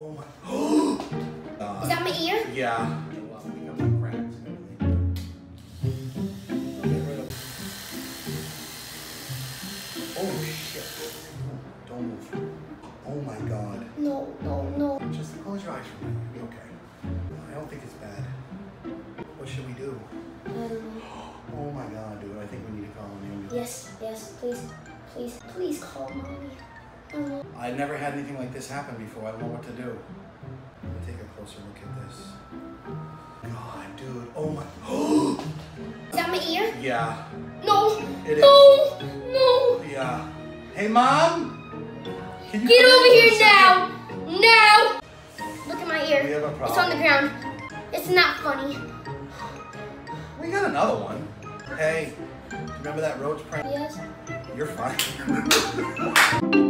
Oh my. Uh, Is that my ear? yeah. Well, I think I'm cracked and everything. I'll get rid of- Oh shit. Don't move. Oh my god. No, no, no. Just close your eyes for a minute. Be okay. I don't think it's bad. What should we do? I don't know. Oh my god, dude. I think we need to call an ambulance. Yes, yes, please, please, please call mommy. Know. I've never had anything like this happen before. I don't know what to do. Let me take a closer look at this. God, dude. Oh my. Is that my ear? yeah. No, It is. no, no. Yeah. Hey, mom. Can you Get over here second? now, now. Look at my ear. We have a problem. It's on the ground. It's not funny. We got another one. Hey, remember that roach prank? Yes. You're fine.